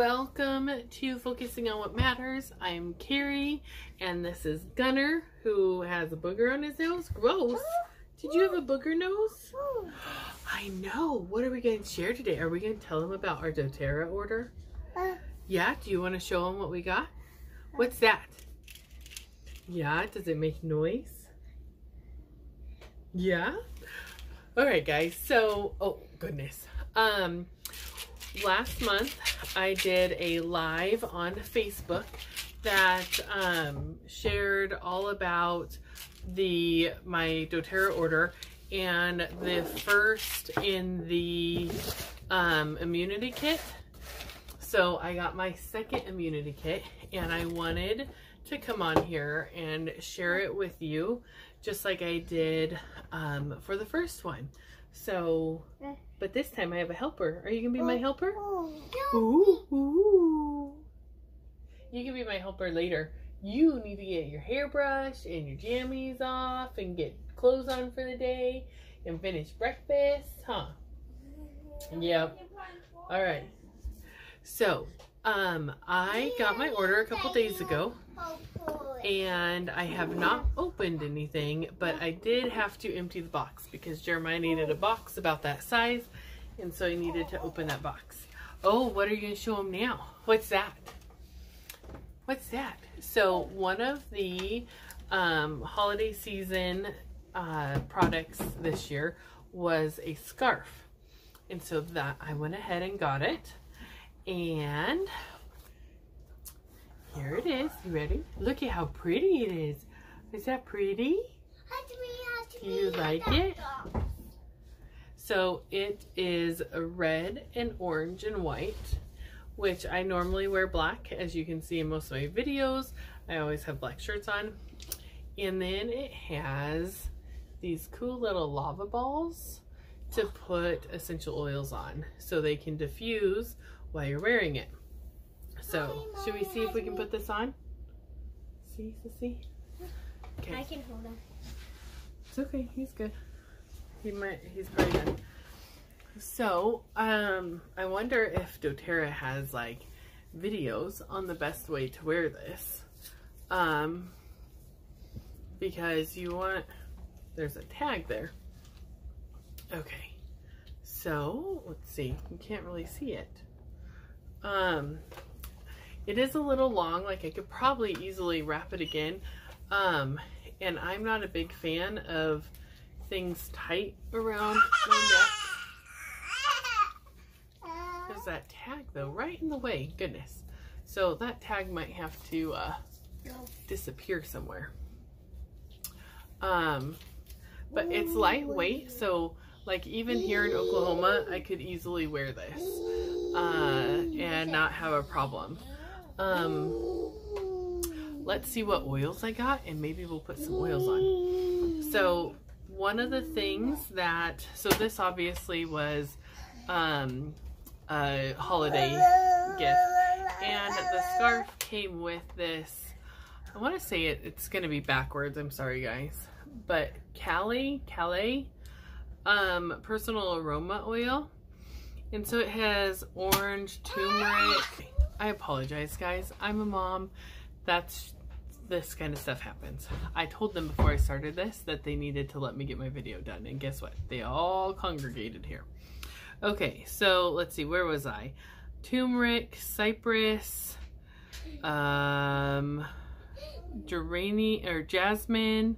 Welcome to Focusing on What Matters. I'm Kari, and this is Gunner, who has a booger on his nose. Gross. Did you have a booger nose? I know. What are we going to share today? Are we going to tell him about our doTERRA order? Yeah? Do you want to show him what we got? What's that? Yeah? Does it make noise? Yeah? All right, guys. So, oh, goodness. Um, last month I did a live on Facebook that um, shared all about the my doTERRA order and the first in the um, immunity kit. So I got my second immunity kit and I wanted to come on here and share it with you just like I did um, for the first one. So, but this time I have a helper. Are you gonna be my helper? Ooh, ooh. You can be my helper later. You need to get your hairbrush and your jammies off and get clothes on for the day and finish breakfast, huh? Yep. All right. So, um, I got my order a couple days ago and I have not opened anything, but I did have to empty the box because Jeremiah needed a box about that size, and so I needed to open that box. Oh, what are you going to show him now? What's that? What's that? So one of the um, holiday season uh, products this year was a scarf. And so that I went ahead and got it. And here it is. You ready? Look at how pretty it is. Is that pretty? Do you like it? So it is red and orange and white, which I normally wear black, as you can see in most of my videos. I always have black shirts on. And then it has these cool little lava balls to put essential oils on so they can diffuse while you're wearing it. So, should we see if we can put this on? See, see? Okay. I can hold him. It's okay, he's good. He might, he's probably done. So, um, I wonder if doTERRA has like videos on the best way to wear this. Um, because you want, there's a tag there. Okay, so let's see, you can't really see it. Um, it is a little long, like I could probably easily wrap it again. Um, and I'm not a big fan of things tight around my neck. There's that tag though, right in the way, goodness. So that tag might have to uh, disappear somewhere. Um, but it's lightweight, so like even here in Oklahoma, I could easily wear this uh, and not have a problem. Um, let's see what oils I got and maybe we'll put some oils on. So one of the things that, so this obviously was um, a holiday gift and the scarf came with this, I want to say it, it's going to be backwards, I'm sorry guys, but Calais, Calais um, personal aroma oil. And so it has orange, turmeric, I apologize, guys. I'm a mom. That's this kind of stuff happens. I told them before I started this that they needed to let me get my video done. And guess what? They all congregated here. Okay, so let's see. Where was I? Turmeric, cypress, um, geranium or jasmine,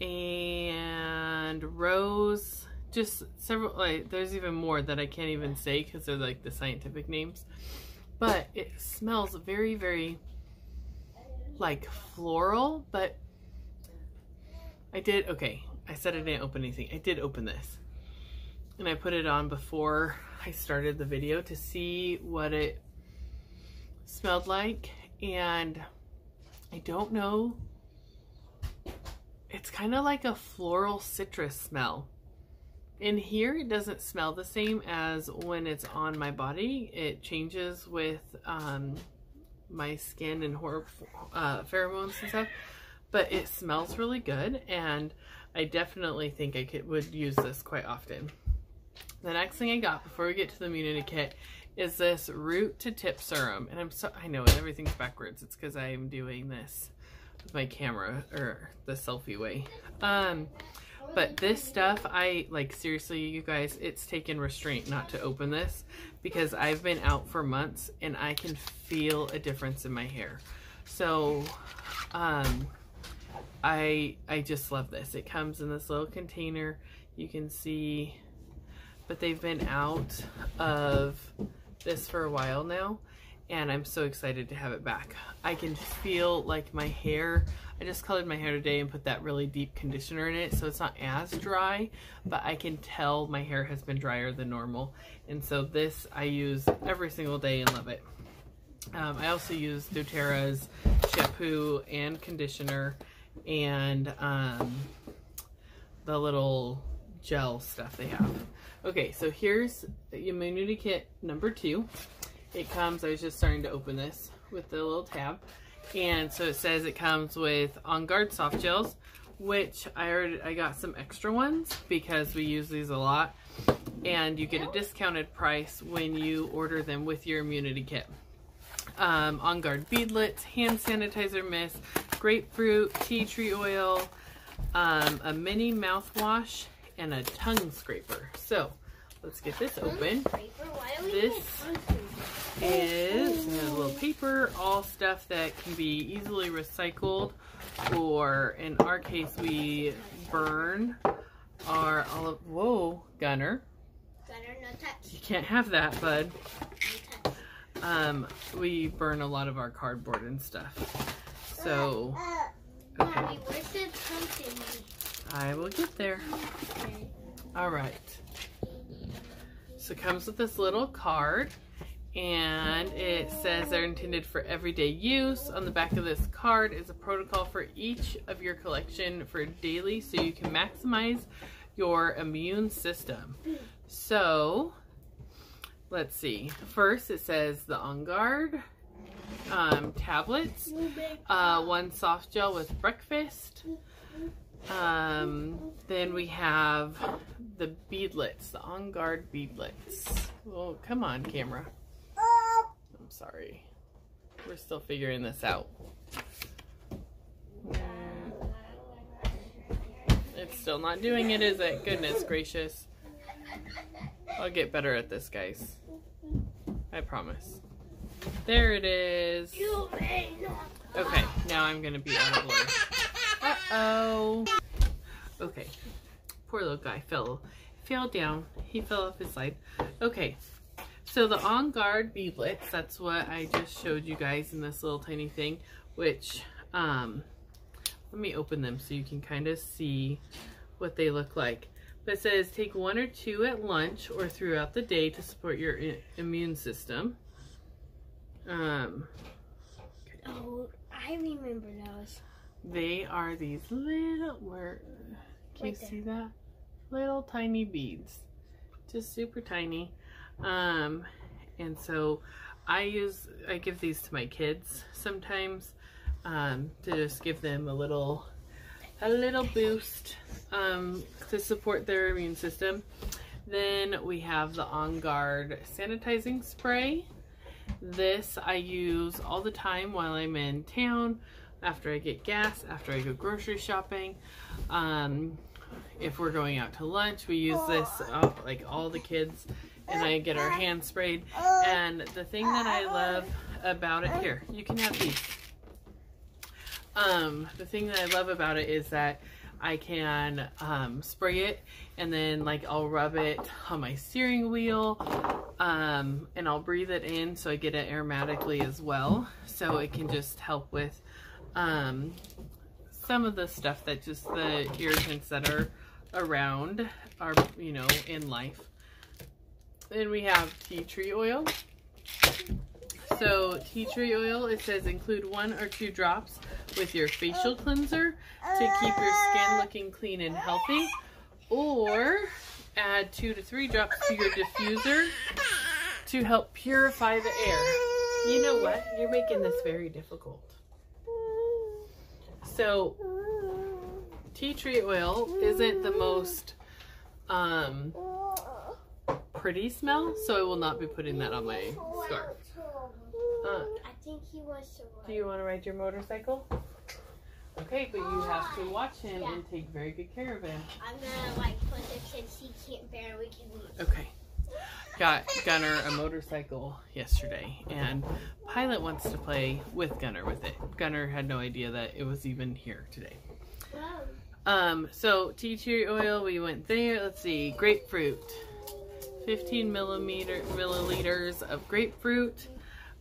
and rose. Just several, like, there's even more that I can't even say because they're like the scientific names but it smells very, very like floral, but I did, okay, I said I didn't open anything. I did open this. And I put it on before I started the video to see what it smelled like. And I don't know it's kind of like a floral citrus smell in here, it doesn't smell the same as when it's on my body. It changes with um, my skin and uh, pheromones and stuff, but it smells really good, and I definitely think I could would use this quite often. The next thing I got before we get to the immunity kit is this root to tip serum. And I'm so, I know everything's backwards. It's because I'm doing this with my camera or the selfie way. Um, but this stuff, I like seriously, you guys, it's taken restraint not to open this because I've been out for months and I can feel a difference in my hair. So, um, I, I just love this. It comes in this little container. You can see, but they've been out of this for a while now and I'm so excited to have it back. I can feel like my hair, I just colored my hair today and put that really deep conditioner in it so it's not as dry, but I can tell my hair has been drier than normal. And so this I use every single day and love it. Um, I also use doTERRA's shampoo and conditioner and um, the little gel stuff they have. Okay, so here's the immunity kit number two. It comes, I was just starting to open this with the little tab. And so it says it comes with On Guard soft gels, which I already, I got some extra ones because we use these a lot. And you get a discounted price when you order them with your immunity kit. Um, On Guard beadlets, hand sanitizer mist, grapefruit, tea tree oil, um, a mini mouthwash, and a tongue scraper. So let's get this open. This is a little paper, all stuff that can be easily recycled or in our case we burn our olive, whoa, Gunner. Gunner, no touch. You can't have that, bud. Um, we burn a lot of our cardboard and stuff. So, okay. Mommy, where's the pumpkin? I will get there. Okay. All right. So it comes with this little card and it says they're intended for everyday use. On the back of this card is a protocol for each of your collection for daily so you can maximize your immune system. So let's see. First it says the On Guard um, tablets, uh, one soft gel with breakfast. Um, then we have the beadlets, the On Guard beadlets. Oh, come on, camera. Sorry. We're still figuring this out. It's still not doing it, is it? Goodness gracious. I'll get better at this, guys. I promise. There it is. Okay, now I'm gonna be out of order. Uh-oh. Okay. Poor little guy fell fell down. He fell off his slide. Okay. So the On Guard beadlets, that's what I just showed you guys in this little tiny thing, which, um, let me open them so you can kind of see what they look like. But it says take one or two at lunch or throughout the day to support your immune system. Um, Oh, I remember those. They are these little, where, can Right you there. see that? Little tiny beads. Just super tiny. Um, and so I use, I give these to my kids sometimes, um, to just give them a little, a little boost, um, to support their immune system. Then we have the On Guard sanitizing spray. This I use all the time while I'm in town, after I get gas, after I go grocery shopping. Um, if we're going out to lunch, we use this, uh, like all the kids and I get our hands sprayed. And the thing that I love about it, here, you can have these. Um, the thing that I love about it is that I can um, spray it and then like I'll rub it on my steering wheel um, and I'll breathe it in so I get it aromatically as well. So it can just help with um, some of the stuff that just the irritants that are around are, you know, in life. Then we have tea tree oil. So tea tree oil, it says include one or two drops with your facial cleanser to keep your skin looking clean and healthy. Or add two to three drops to your diffuser to help purify the air. You know what? You're making this very difficult. So tea tree oil isn't the most um, pretty smell, so I will not be putting that on my scarf. Uh, I think he wants to do you want to ride your motorcycle? Okay, but you have to watch him Yeah. and take very good care of him. I'm gonna like put it since he can't bear we can leave. Okay. Got Gunner a motorcycle yesterday, and Pilot wants to play with Gunner with it. Gunner had no idea that it was even here today. Wow. Um, so tea tree oil, we went there. Let's see, grapefruit, 15 millimeter milliliters of grapefruit.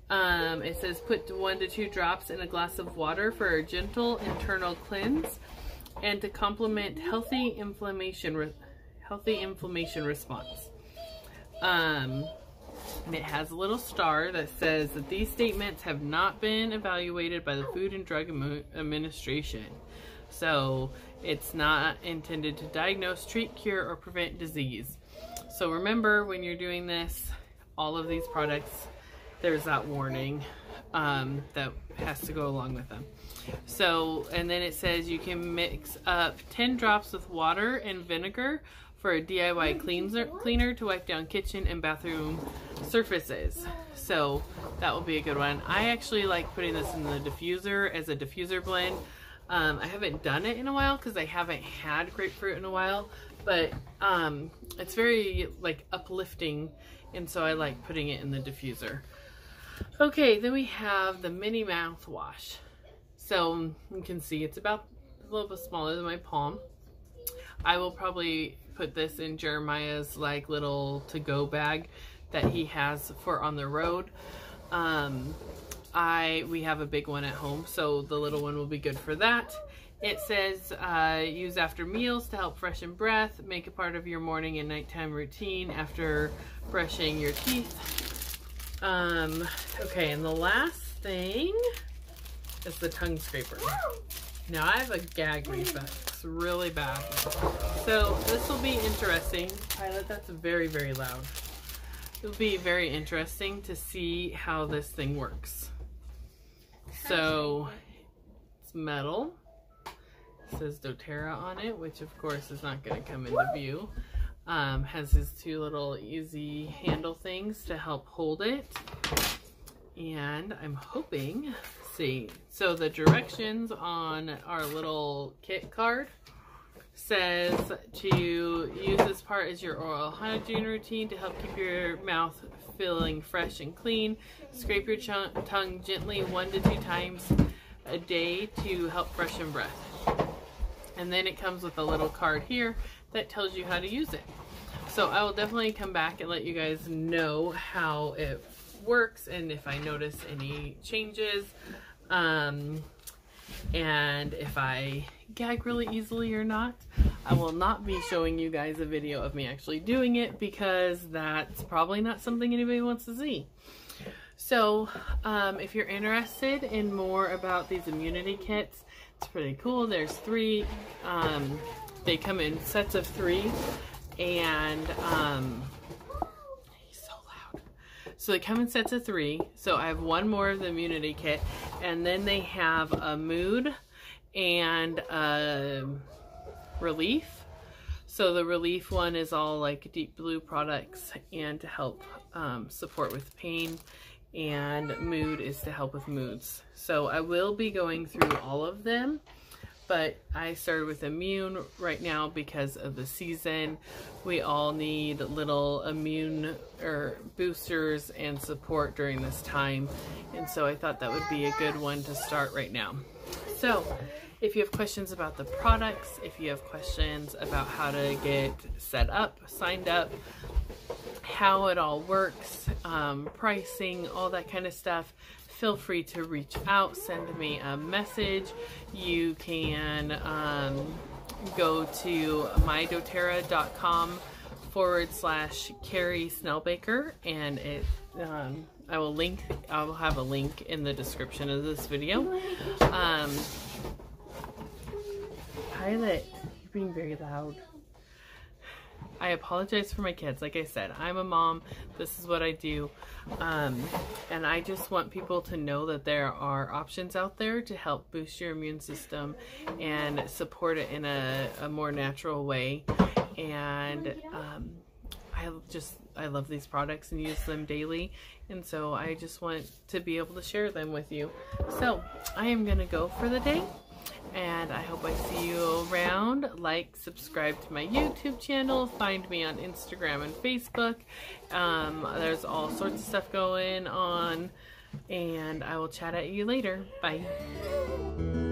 Um, it says put one to two drops in a glass of water for a gentle internal cleanse and to complement healthy inflammation, healthy inflammation response. Um, and it has a little star that says that these statements have not been evaluated by the Food and Drug Administration. So it's not intended to diagnose, treat, cure, or prevent disease. So remember when you're doing this, all of these products, there's that warning um, that has to go along with them. So, and then it says you can mix up 10 drops with water and vinegar for a DIY cleanser, cleaner to wipe down kitchen and bathroom surfaces. So that will be a good one. I actually like putting this in the diffuser as a diffuser blend. Um, I haven't done it in a while because I haven't had grapefruit in a while, but um, it's very like uplifting, and so I like putting it in the diffuser. Okay, then we have the mini mouthwash. So you can see it's about a little bit smaller than my palm. I will probably put this in Jeremiah's like little to-go bag that he has for on the road. Um, I we have a big one at home, so the little one will be good for that. It says uh, use after meals to help freshen breath. Make a part of your morning and nighttime routine after brushing your teeth. Um, okay, and the last thing is the tongue scraper. Now I have a gag reflex really bad. So this will be interesting. Pilot, that's very, very loud. It'll be very interesting to see how this thing works. So it's metal. Says doTERRA on it, which of course is not going to come into view. Um, has these two little easy handle things to help hold it. And I'm hoping, see, so the directions on our little kit card says to use this part as your oral hygiene routine to help keep your mouth feeling fresh and clean. Scrape your tongue gently one to two times a day to help freshen breath. And then it comes with a little card here that tells you how to use it. So I will definitely come back and let you guys know how it works and if I notice any changes. Um, and if I gag really easily or not. I will not be showing you guys a video of me actually doing it because that's probably not something anybody wants to see. So um, if you're interested in more about these immunity kits, it's pretty cool. There's three. Um, they come in sets of three and um, he's so loud. So they come in sets of three. So I have one more of the immunity kit and then they have a mood and a relief. So the relief one is all like deep blue products and to help um, support with pain and mood is to help with moods. So I will be going through all of them but I started with immune right now because of the season. We all need little immune or boosters and support during this time. And so I thought that would be a good one to start right now. So if you have questions about the products, if you have questions about how to get set up, signed up, how it all works, um, pricing, all that kind of stuff, feel free to reach out, send me a message. You can um, go to mydoterra.com forward slash Kari Snellbaker and it um, I will link I will have a link in the description of this video. Um, Pilot, you're being very loud. I apologize for my kids. Like I said, I'm a mom. This is what I do. Um, and I just want people to know that there are options out there to help boost your immune system and support it in a, a more natural way. And um, I just, I love these products and use them daily. And so I just want to be able to share them with you. So I am going to go for the day and I hope I see you around. Like, subscribe to my YouTube channel, find me on Instagram and Facebook. Um, there's all sorts of stuff going on, and I will chat at you later. Bye.